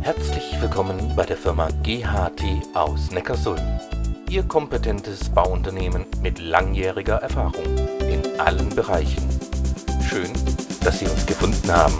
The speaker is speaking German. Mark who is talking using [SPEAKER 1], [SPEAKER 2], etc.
[SPEAKER 1] Herzlich willkommen bei der Firma GHT aus Neckarsulm. Ihr kompetentes Bauunternehmen mit langjähriger Erfahrung in allen Bereichen. Schön, dass Sie uns gefunden haben